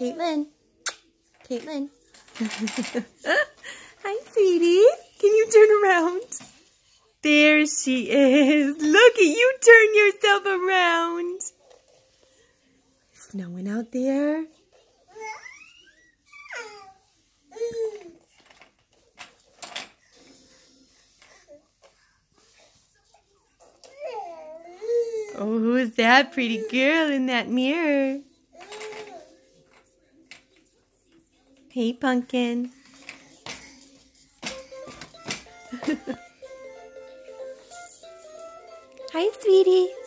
Caitlin. Caitlin. Hi, sweetie. Can you turn around? There she is. Look at you turn yourself around. Snowing out there. Oh, who's that pretty girl in that mirror? Hey, Pumpkin. Hi, sweetie.